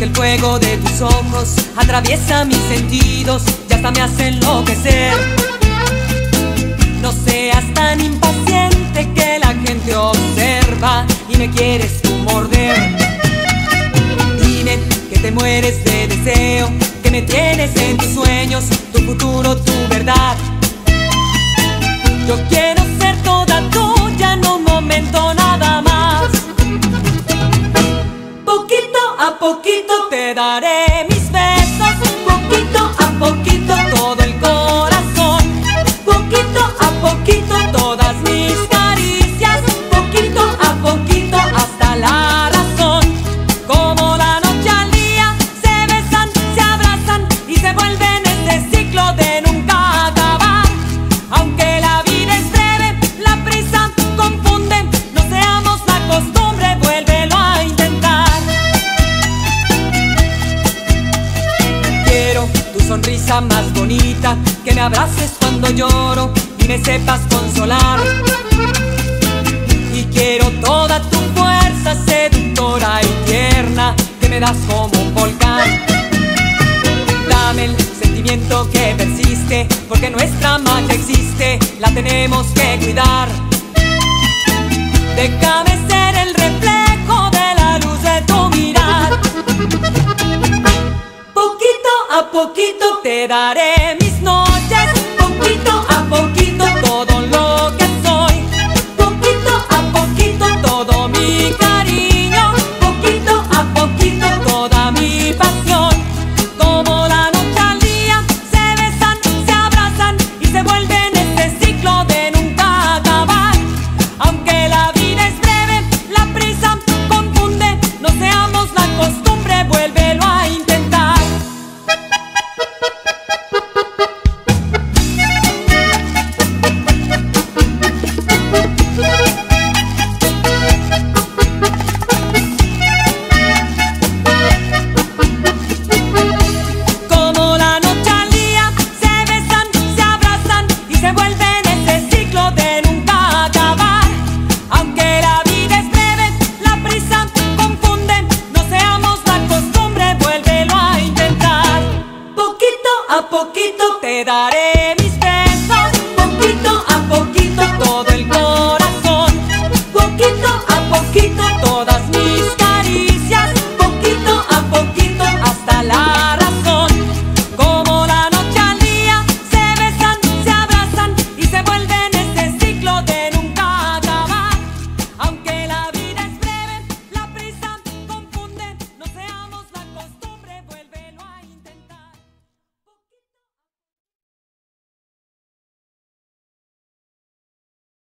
Porque el fuego de tus ojos atraviesa mis sentidos y hasta me hace enloquecer. No seas tan impaciente que la gente observa y me quieres tú morder. Dime que te mueres de deseo, que me tienes en tus sueños, tu futuro, tu verdad. Yo quiero a poquito te daré mis besos, poquito a poquito todo el corazón, poquito sonrisa más bonita, que me abraces cuando lloro y me sepas consolar. Y quiero toda tu fuerza seductora y tierna, que me das como un volcán. Dame el sentimiento que persiste, porque nuestra magia existe, la tenemos que cuidar. Déjame ser el reflejo de la luz de tu mirar. Poquito te daré te daré mis besos poquito a poquito.